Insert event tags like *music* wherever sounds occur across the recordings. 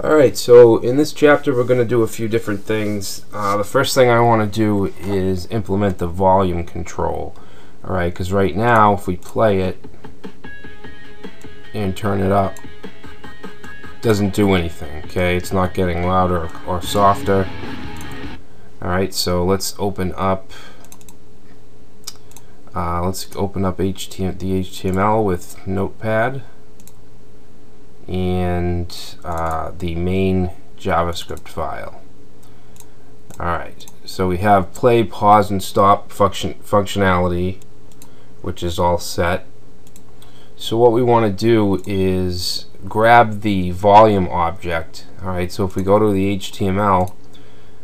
Alright, so in this chapter we're going to do a few different things. Uh, the first thing I want to do is implement the volume control. Alright, because right now if we play it and turn it up, it doesn't do anything, okay? It's not getting louder or softer. Alright, so let's open up uh, let's open up HTML, the HTML with Notepad and uh, the main JavaScript file. Alright, so we have play, pause, and stop function functionality, which is all set. So what we want to do is grab the volume object. Alright, so if we go to the HTML,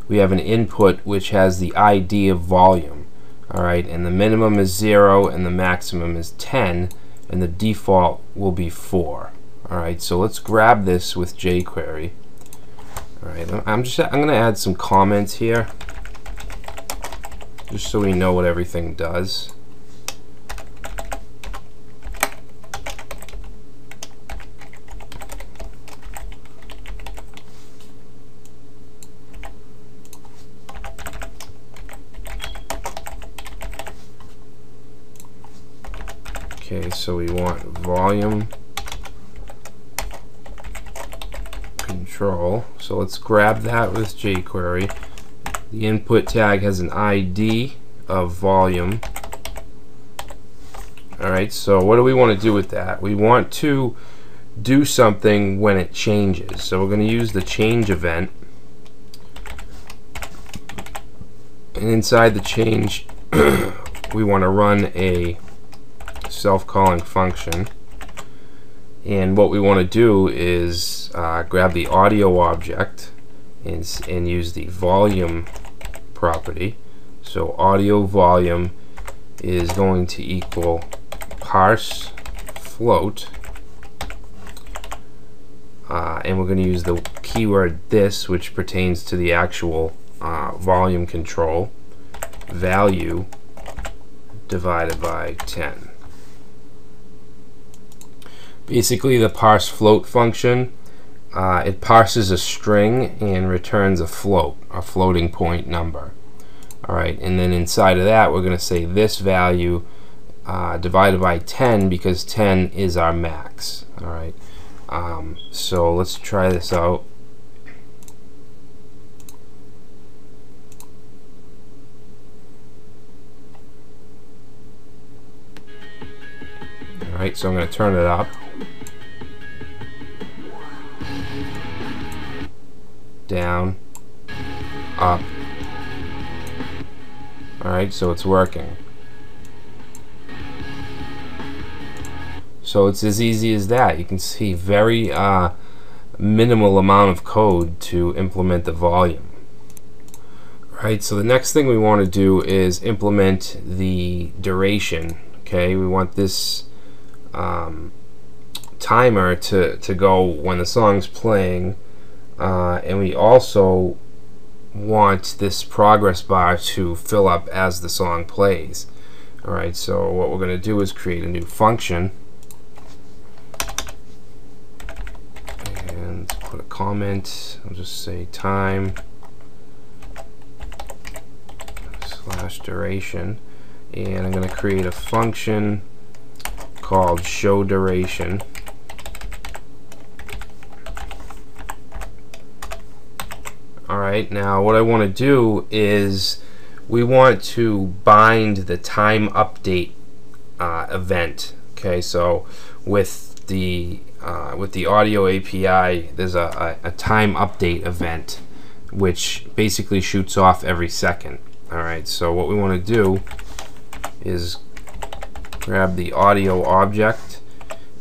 we have an input which has the ID of volume. Alright, and the minimum is 0 and the maximum is 10, and the default will be 4. Alright, so let's grab this with jQuery. Alright, I'm just I'm gonna add some comments here just so we know what everything does. Okay, so we want volume control. So let's grab that with jQuery. The input tag has an ID of volume. Alright, so what do we want to do with that? We want to do something when it changes. So we're going to use the change event. And inside the change, *coughs* we want to run a self-calling function and what we want to do is uh, grab the audio object and, and use the volume property. So audio volume is going to equal parse float. Uh, and we're going to use the keyword this which pertains to the actual uh, volume control value divided by 10 basically the parse float function. Uh, it parses a string and returns a float a floating point number. Alright and then inside of that we're going to say this value uh, divided by 10 because 10 is our max. Alright um, so let's try this out. Alright, so I'm going to turn it up. Down, up. Alright, so it's working. So it's as easy as that. You can see very uh, minimal amount of code to implement the volume. Right, so the next thing we want to do is implement the duration. Okay, we want this um, timer to, to go when the song's playing uh, and we also want this progress bar to fill up as the song plays. Alright, so what we're going to do is create a new function and put a comment. I'll just say time slash duration and I'm going to create a function called show duration Alright, now what I want to do is we want to bind the time update uh, event. Okay, so with the uh, with the audio API, there's a, a, a, time update event which basically shoots off every second. Alright, so what we want to do is grab the audio object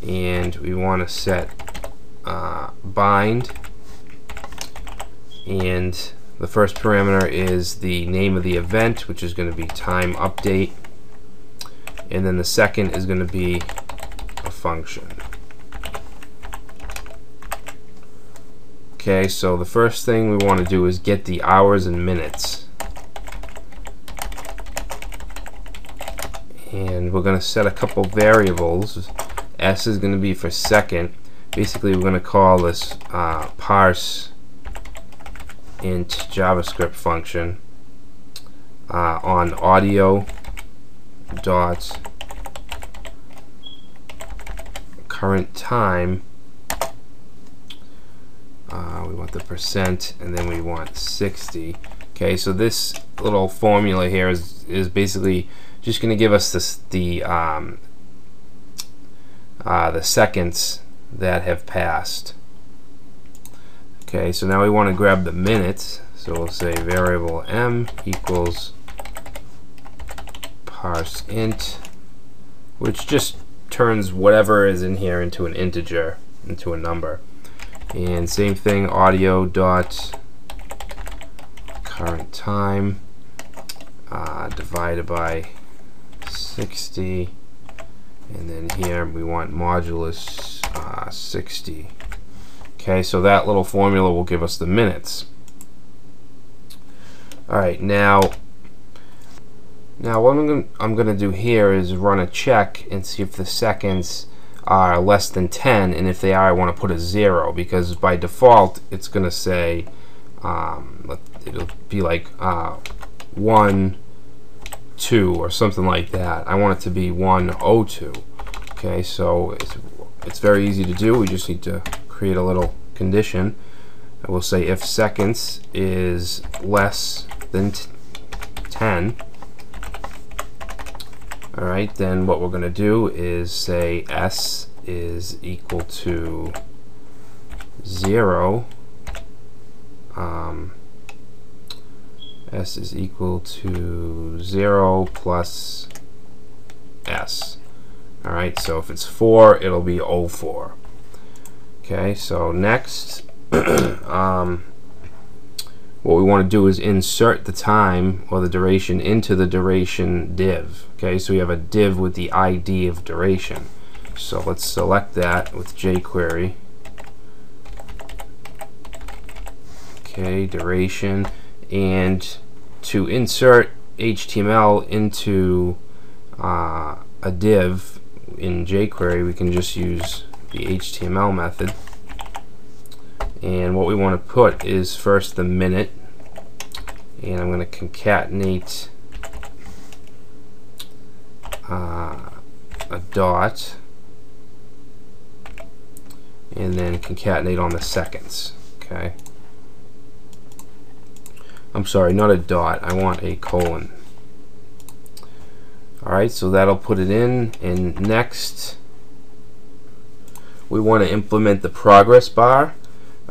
and we want to set uh, bind and the first parameter is the name of the event which is going to be time update. And then the second is going to be a function. Okay so the first thing we want to do is get the hours and minutes. And we're going to set a couple variables. S is going to be for second. Basically we're going to call this uh, parse int JavaScript function uh, on audio dot current time uh, we want the percent and then we want 60 okay so this little formula here is is basically just going to give us this the um, uh, the seconds that have passed okay so now we want to grab the minutes. So we'll say variable m equals parse int which just turns whatever is in here into an integer, into a number. And same thing, audio dot current time uh, divided by 60 and then here we want modulus uh, 60 okay so that little formula will give us the minutes. Alright now now what I'm gonna, I'm going to do here is run a check and see if the seconds are less than 10 and if they are I want to put a 0 because by default it's going to say um, it'll be like uh, 1 2 or something like that. I want it to be 102 okay so it's, it's very easy to do. We just need to create a little condition I will say if seconds is less than 10 Alright, then what we're going to do is say s is equal to 0. Um, s is equal to 0 plus s. Alright, so if it's 4, it'll be 04. Okay, so next, *clears throat* um, what we want to do is insert the time or the duration into the duration div. Okay, so we have a div with the ID of duration. So let's select that with jQuery. Okay, duration. And to insert HTML into uh, a div in jQuery, we can just use the HTML method. And what we want to put is first the minute. And I'm going to concatenate uh, a dot. And then concatenate on the seconds okay? I'm sorry not a dot I want a colon. Alright so that'll put it in. And next we want to implement the progress bar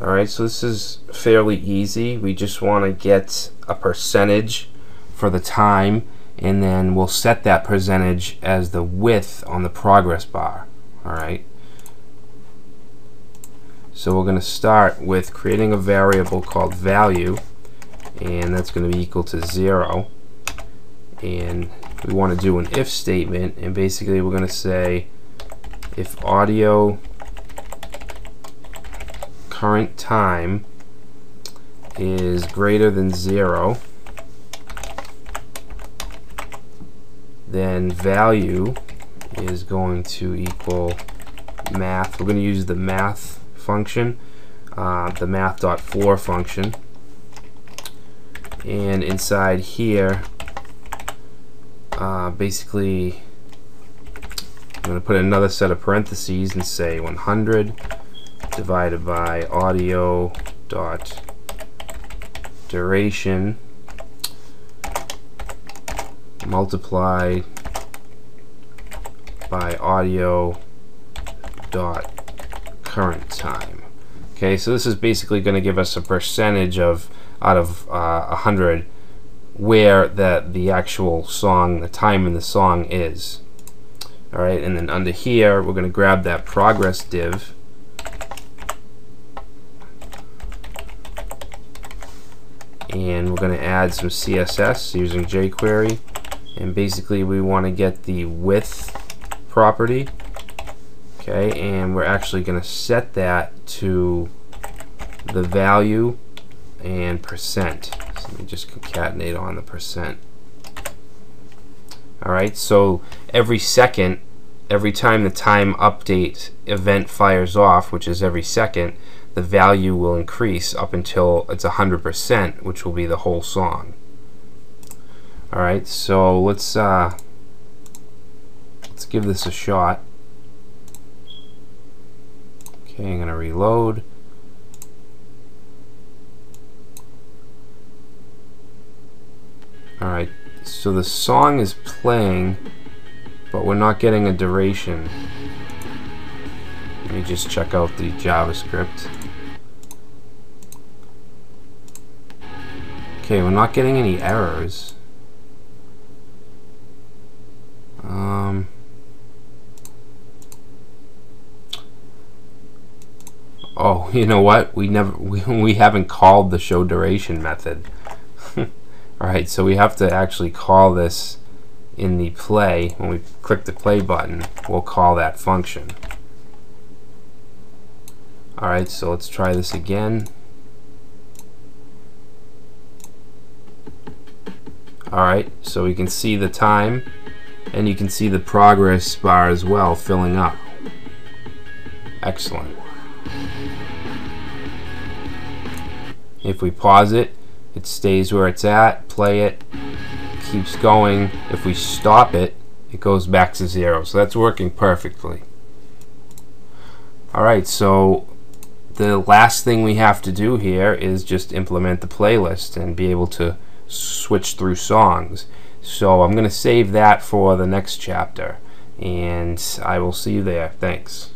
Alright, so this is fairly easy. We just want to get a percentage for the time and then we'll set that percentage as the width on the progress bar. Alright. So we're going to start with creating a variable called value and that's going to be equal to 0 and we want to do an if statement and basically we're going to say if audio current time is greater than zero, then value is going to equal math. We're going to use the math function, uh, the math.floor function. And inside here, uh, basically, I'm going to put another set of parentheses and say 100 divided by audio dot duration multiplied by audio dot current time. Okay so this is basically going to give us a percentage of out of uh, a uh, hundred where that the actual song the time in the song is. Alright and then under here we're going to grab that progress div and we're going to add some CSS using jQuery. And basically we want to get the width property okay? And we're actually going to set that to the value and percent. So let me just concatenate on the percent. Alright so every second every time the time update event fires off, which is every second, the value will increase up until it's 100%, which will be the whole song. Alright, so let's uh, let's give this a shot. Okay, I'm going to reload. Alright, so the song is playing, but we're not getting a duration. Let me just check out the JavaScript. Okay, we're not getting any errors. Um, oh, *laughs* you know what? We never *laughs* we, we haven't called the show duration method. *laughs* Alright, so we have to actually call this in the play. When we click the play button, we'll call that function. Alright, so let's try this again. Alright, so we can see the time and you can see the progress bar as well filling up. Excellent. If we pause it, it stays where it's at, play it, keeps going. If we stop it, it goes back to zero. So that's working perfectly. Alright, so the last thing we have to do here is just implement the playlist and be able to switch through songs. So I'm going to save that for the next chapter and I will see you there. Thanks.